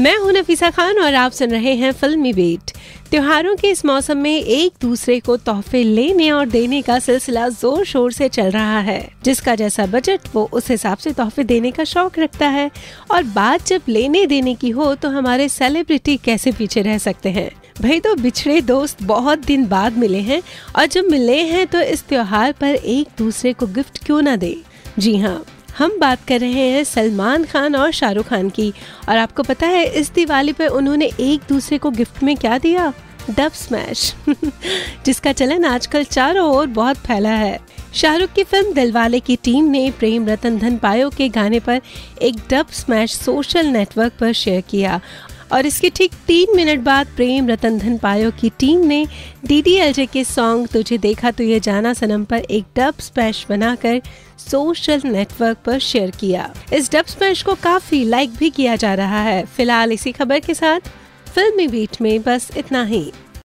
मैं हूँ नफीसा खान और आप सुन रहे हैं फिल्मी बेट त्योहारों के इस मौसम में एक दूसरे को तोहफे लेने और देने का सिलसिला ज़ोर शोर से चल रहा है। जिसका जैसा बजट, वो उस हिसाब से तोहफे देने का शौक रखता है। और बात जब लेने देने की हो तो हमारे सेलिब्रिटी कैसे पीछे रह सकते हैं? भाई तो बिछड़े दोस्त बहुत दिन बाद मिले हैं, और जब मिले हैं तो इस त्योहार पर एक दूसरे को गिफ्ट क्यों ना दे? जी हाँ। हम बात कर रहे हैं सलमान खान और शाहरुख खान की। और आपको पता है, इस दिवाली पर उन्होंने एक दूसरे को गिफ्ट में क्या दिया? Dub smash. जिसका चलन आजकल चारों ओर बहुत फैला है। शाहरुख की फ़िल्म दिलवाले की टीम ने प्रेम रतन धन पायो के गाने पर एक डब स्मैश सोशल नेटवर्क पर शेयर किया। और इसके ठीक तीन मिनट बाद प्रेम रतन धन पायो की टीम ने डी डी एल जे के सॉन्ग तुझे देखा तो ये जाना सनम पर एक डब स्पैश बनाकर सोशल नेटवर्क पर शेयर किया। इस डब स्पैश को काफ़ी लाइक भी किया जा रहा है। फ़िलहाल इसी खबर के साथ फिल्मी बीट में बस इतना ही।